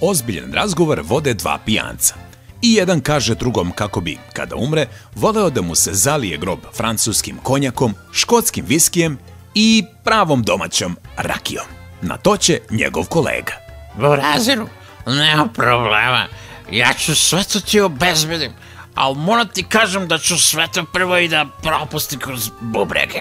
ozbiljan razgovor vode dva pijanca. I jedan kaže drugom kako bi, kada umre, voleo da mu se zalije grob francuskim konjakom, škotskim viskijem i pravom domaćom rakijom. Na to će njegov kolega. Boraziru, nema problema, ja ću sve to ti obezbedim, ali moram ti kažem da ću sve to prvo i da propustim kroz bubrege.